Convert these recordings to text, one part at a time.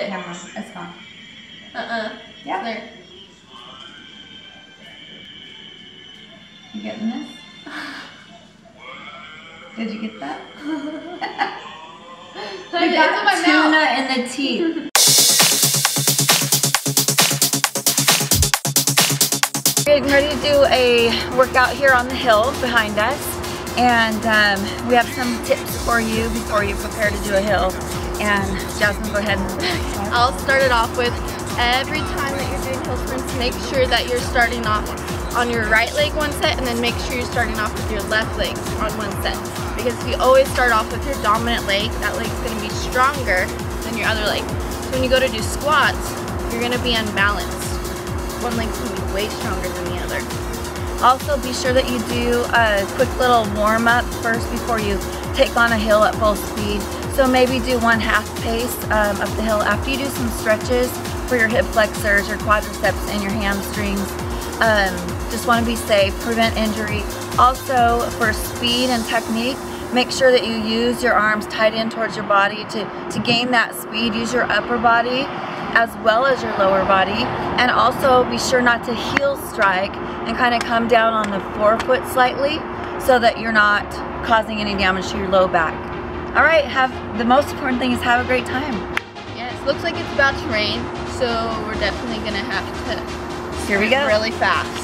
Camera, it's gone. Uh-uh. Yeah. There. You getting this? Did you get that? Honey, We it's in my mouth. tuna in the teeth. Getting ready to do a workout here on the hill behind us. And um, we have some tips for you before you prepare to do a hill. And Jasmine, go ahead I'll start it off with every time that you're doing hill sprints, make sure that you're starting off on your right leg one set and then make sure you're starting off with your left leg on one set. Because if you always start off with your dominant leg, that leg's gonna be stronger than your other leg. So when you go to do squats, you're gonna be unbalanced. One leg's gonna be way stronger than the other. Also be sure that you do a quick little warm up first before you take on a hill at full speed. So maybe do one half pace um, up the hill after you do some stretches for your hip flexors, your quadriceps, and your hamstrings. Um, just want to be safe, prevent injury. Also for speed and technique, make sure that you use your arms tight in towards your body to, to gain that speed. Use your upper body as well as your lower body and also be sure not to heel strike and kind of come down on the forefoot slightly so that you're not causing any damage to your low back. All right, have the most important thing is have a great time. Yes, looks like it's about to rain, so we're definitely gonna have to Here we go. really fast.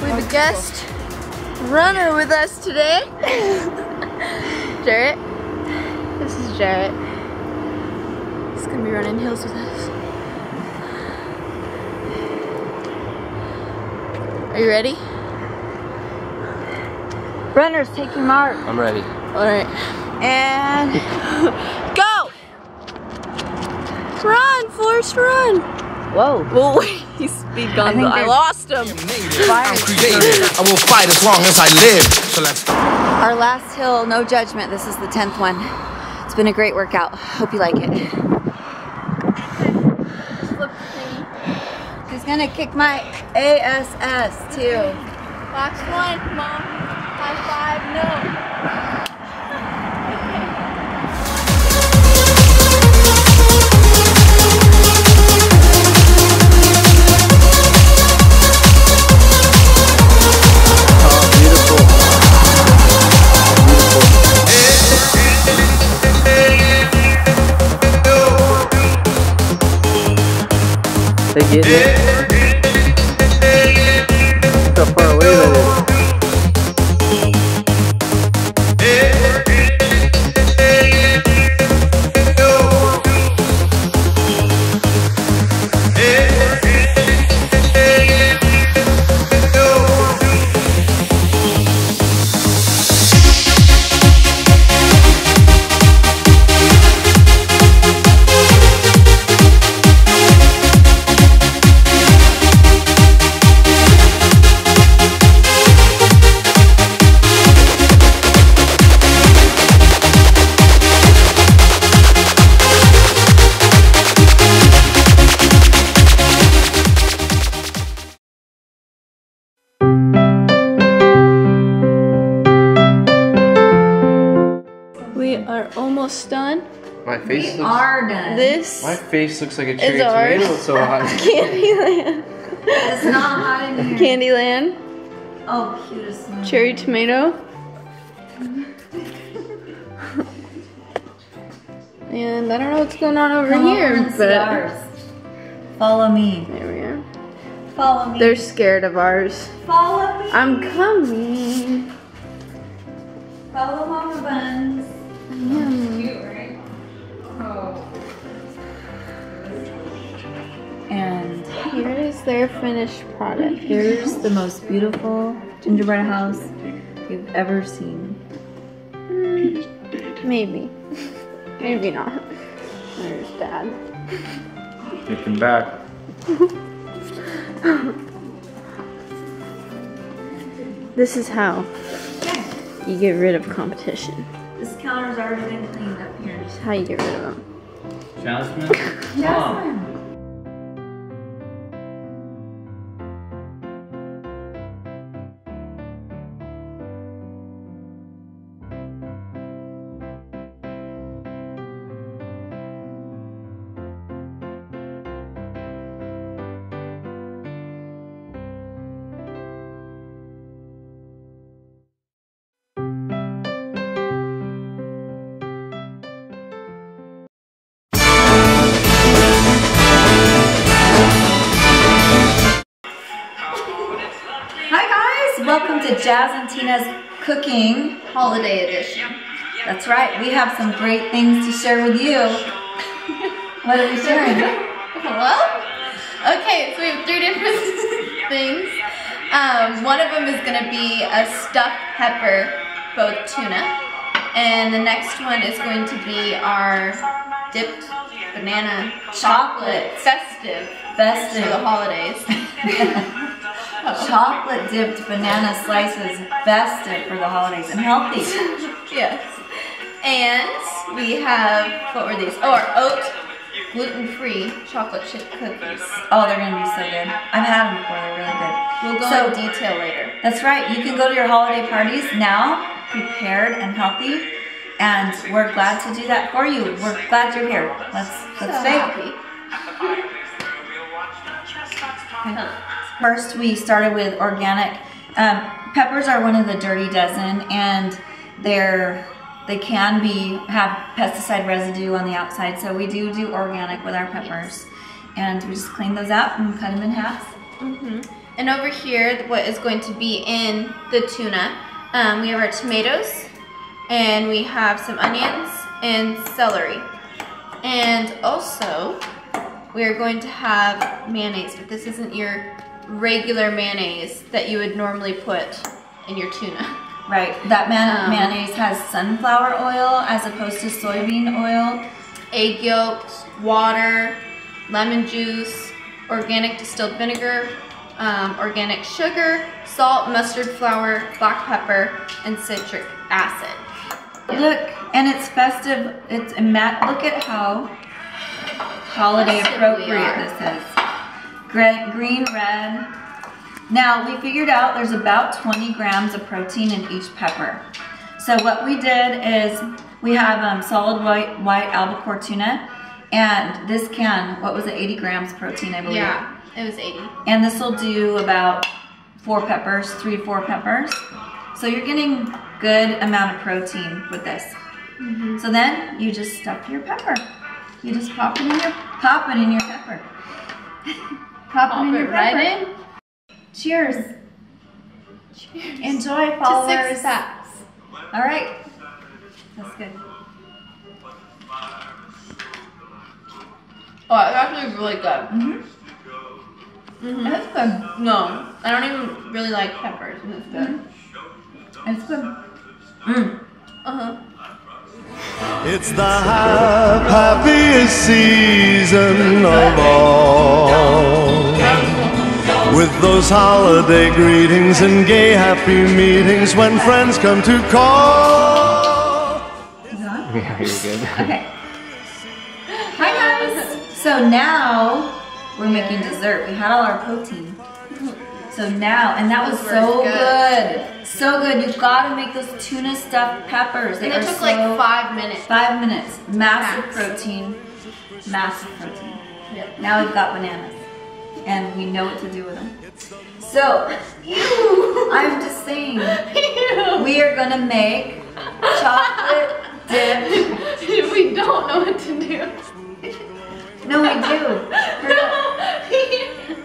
We have a guest runner with us today. Jarrett. This is Jarrett. He's gonna be running hills with us. Are you ready? Runners, take your mark. I'm ready. Alright. And Go! Run, Forrest, run! Whoa. Whoa, he's speed gone. think I lost him. I'm creative. I will fight as long as I live. So let's. Our last hill, no judgment. This is the 10th one. It's been a great workout. Hope you like it. He's gonna kick my ASS too. Last one, mom. High five, no. They get it. Almost done. My face looks. Are done. This My face looks like a cherry ours. tomato. It's so hot. Candyland. It's not hot in here. Candyland. Oh, cutest one. Cherry tomato. and I don't know what's going on over Come here, over and see but ours. Follow me. there we are. Follow me. They're scared of ours. Follow me. I'm coming. Follow Mama Buns. Cute, right? Oh. And Here is their finished product. here's the most beautiful gingerbread house you've ever seen. Hmm, maybe. Maybe not. There's dad. Him back. This is how you get rid of competition. This counter's already been cleaned up here. This is how you get rid of them. Jasmine? Mom. Tina's Cooking Holiday Edition. That's right, we have some great things to share with you. what are we sharing? Hello? Okay, so we have three different things. Um, one of them is gonna be a stuffed pepper both tuna. And the next one is going to be our dipped banana chocolate festive Festive. for the holidays. Chocolate dipped banana slices, festive for the holidays and healthy. yes. And we have, what were these? Oh, our oat gluten-free chocolate chip cookies. Oh, they're gonna be so good. I've had them before, they're really good. We'll go So- in detail later. That's right, you can go to your holiday parties now, prepared and healthy, and we're glad to do that for you. We're glad you're here. Let's, let's So bake. happy. First, we started with organic. Um, peppers are one of the dirty dozen, and they're they can be have pesticide residue on the outside. So we do do organic with our peppers, and we just clean those out and cut them in half. And over here, what is going to be in the tuna, um, we have our tomatoes, and we have some onions and celery. And also, we are going to have mayonnaise, but this isn't your regular mayonnaise that you would normally put in your tuna. Right. That man- Um, mayonnaise has sunflower oil as opposed to soybean oil. Egg yolks, water, lemon juice, organic distilled vinegar, um, organic sugar, salt, mustard flour, black pepper, and citric acid. Look, and it's festive. It's imma- look at how holiday Festive appropriate this is. Gre- green, red. Now we figured out there's about 20 grams of protein in each pepper. So what we did is we have um, solid white white albacore tuna, and this can what was it 80 grams protein I believe. Yeah, it was 80. And this will do about four peppers, three, four peppers. So you're getting good amount of protein with this. Mm-hmm. So then you just stuff your pepper. You just pop it in your pop it in your pepper. pop, Pop it in it your right in. Cheers. Cheers. Enjoy, To followers. six packs. All right. That's good. Oh, it's actually really good. Mhm. Mhm. It's good. No, I don't even really like peppers, and it's good. It's good. Mm. Uh-huh. It's the happiest season of all. With those holiday greetings and gay happy meetings when friends come to call. Is it? Yeah, you're good. Okay. Hi guys. So now we're making dessert. We had all our protein. So now, and that was so good. good. So good. You've got to make those tuna stuffed peppers. They And it took so like five minutes. five minutes. Massive Max. protein. Massive protein. Yep. Now we've got bananas, and we know what to do with them. So I'm just saying, we are gonna make chocolate dip. we don't know what to do. No, we do.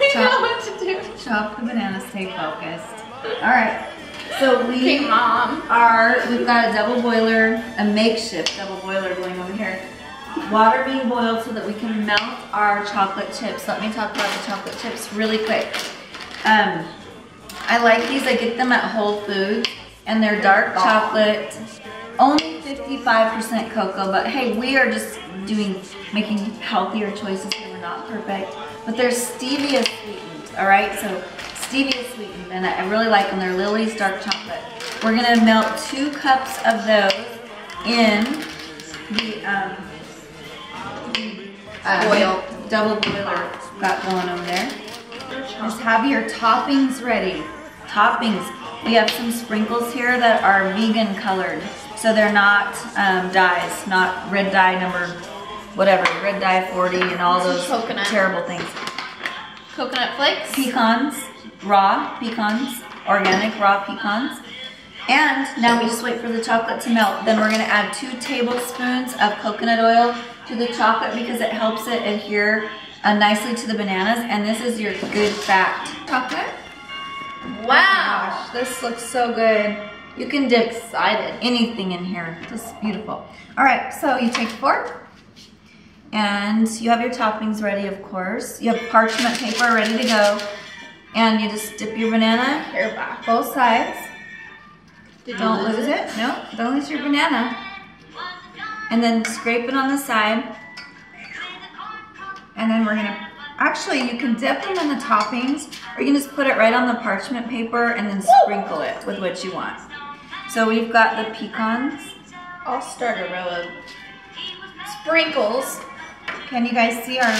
We know what to do. Chop the bananas, stay focused. All right. So we Okay, mom. are, we've got a double boiler, a makeshift double boiler going over here. Water being boiled so that we can melt our chocolate chips. Let me talk about the chocolate chips really quick. Um, I like these. I get them at Whole Foods, and they're dark chocolate, only 55% cocoa. But hey, we are just doing making healthier choices. We're not perfect, but they're stevia sweetened. All right, so stevia sweetened, and I really like them. They're Lily's dark chocolate. We're gonna melt two cups of those in the um, uh, Boil. double boiler got going over there. Just have your toppings ready. Toppings. We have some sprinkles here that are vegan colored. So they're not um, dyes, not red dye number, whatever, red dye 40 and all those Coconut. terrible things. Coconut flakes. Pecans, raw pecans, organic raw pecans. And now we just wait for the chocolate to melt. Then we're gonna add two tablespoons of coconut oil to the chocolate because it helps it adhere uh, nicely to the bananas. And this is your good fat Chocolate? Wow. Gosh, this looks so good. You can dip Excited. anything in here. Just beautiful. All right, so you take fork and you have your toppings ready, of course. You have parchment paper ready to go. And you just dip your banana Hair back. both sides. Don't lose it. No, don't lose your banana. And then scrape it on the side. And then we're gonna, actually you can dip them in the toppings or you can just put it right on the parchment paper and then sprinkle it with what you want. So we've got the pecans. I'll start a row of sprinkles. Can you guys see our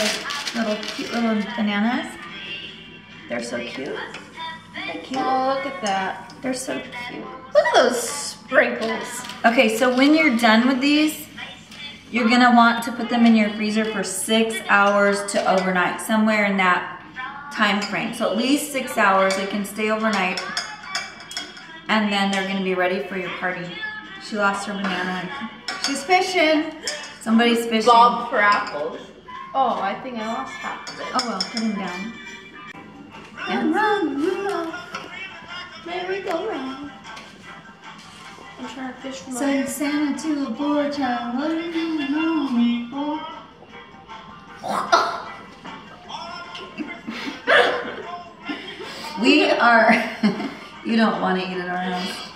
little cute little bananas? They're so cute. They're cute. Oh, look at that. They're so cute. Look at those sprinkles. Okay, so when you're done with these, you're gonna want to put them in your freezer for six hours to overnight, somewhere in that time frame. So at least six hours, they can stay overnight. And then they're gonna be ready for your party. She lost her banana. She's fishing. Somebody's fishing. Bob for apples. Oh, I think I lost half of it. Oh well, put him down. Run, run, Rudolph. Merry go round. I'm trying to fish for my Send Santa to a boy child. What do you know? We are. you don't want to eat at our house.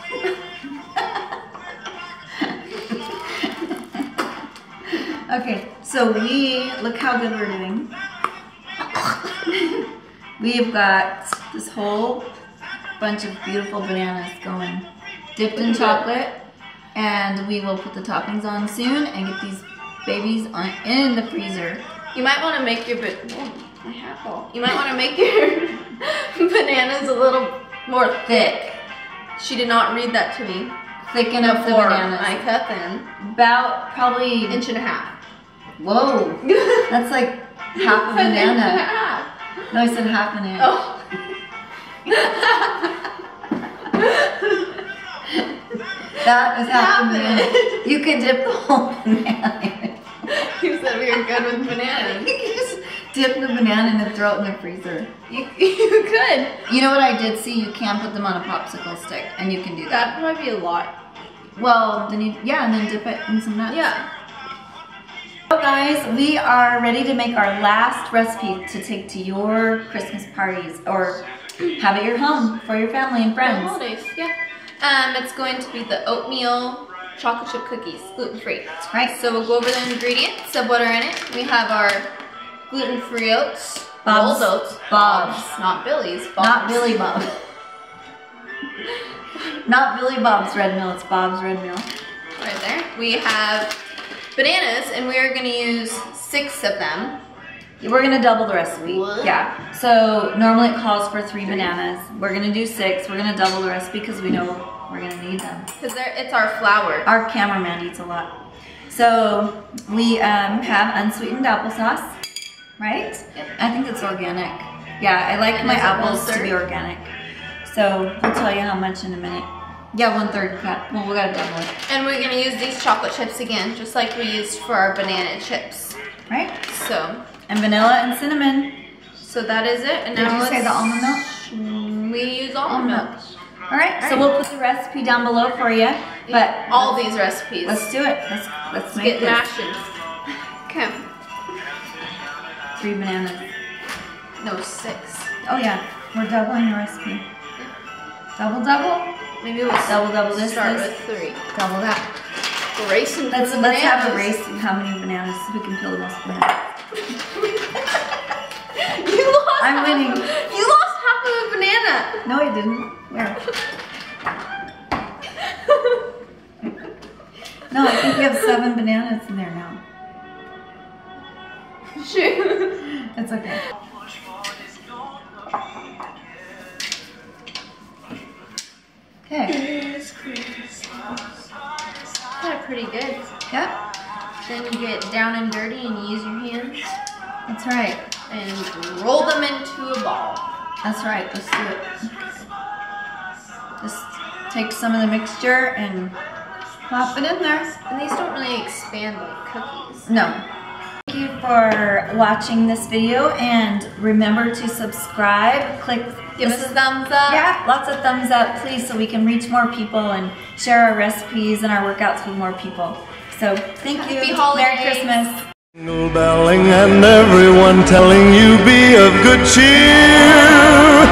okay, so we look how good we're doing. we have got this whole bunch of beautiful bananas going, dipped in chocolate, and we will put the toppings on soon and get these babies on in the freezer. You might want to make your ba- oh, my apple. You might want to make your bananas a little more thick. She did not read that to me Thicken up the bananas. I cut them. About probably Inch and a half. Whoa, that's like half a An inch and a banana. half. No, I said half an inch. Oh. That is half a Half an banana. inch. You can dip the whole banana in you said we were good with bananas. You can just dip the banana and then throw it in the freezer. You, you could. You know what I did see? You can put them on a popsicle stick, and you can do that. That'd probably be a lot. Well, then you, yeah, and then dip it in some nuts. Yeah. So guys, we are ready to make our last recipe to take to your Christmas parties or have at your home for your family and friends. holidays, yeah. Um, it's going to be the oatmeal chocolate chip cookies, gluten free. Right. So we'll go over the ingredients of what are in it. We have our gluten free oats, Bob's. rolled oats, Bob's. not Billy's, Bob's. Not Billy Bob. Not Billy Bob's Red Mill, it's Bob's Red Mill. right there. We have bananas, and we are going to use six of them. We're gonna double the recipe. What? Yeah. So normally it calls for three bananas. We're gonna do six. We're gonna double the recipe because we know we're gonna need them. Because it's our flour. Our cameraman eats a lot. So we um, have unsweetened applesauce, right? Yep. I think it's organic. Yeah, I like And my apples to be organic. So we'll tell you how much in a minute. Yeah, one third cup. Well, we gotta double it, And we're going to use these chocolate chips again, just like we used for our banana chips. right? So, And vanilla and cinnamon. so that is it. And Did now you say let's- the almond milk? Mm, We use almond milk. All right, so we'll put the recipe down below for you. But all these recipes. let's do it. Let's let's make get this. mashing. Okay. Three bananas. No, six. Oh yeah, we're doubling the recipe. Double double? Maybe we'll Double double this, start this. with three. Double that. Racing Let's let's have a bananas. race of how many bananas we can peel the most bananas. You lost. I'm half winning. Of, you lost half of a banana. No, I didn't. Where? No, I think we have seven bananas in there now. Shoot. It's okay. Okay. Got pretty good. Yep. Then you get down and dirty and you use your hands That's right. and roll them into a ball. That's right. Let's do it. Just take some of the mixture and plop it in there. And these don't really expand like cookies. No. Thank you for watching this video and remember to subscribe. Click Give us a thumbs up. Yeah, lots of thumbs up, please, so we can reach more people and share our recipes and our workouts with more people. So thank you. Happy Merry holidays. Christmas. Jingle belling and everyone telling you be of good cheer.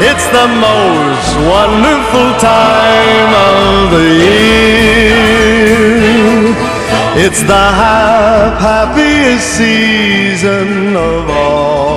It's the most wonderful time of the year. It's the hap- happiest season of all.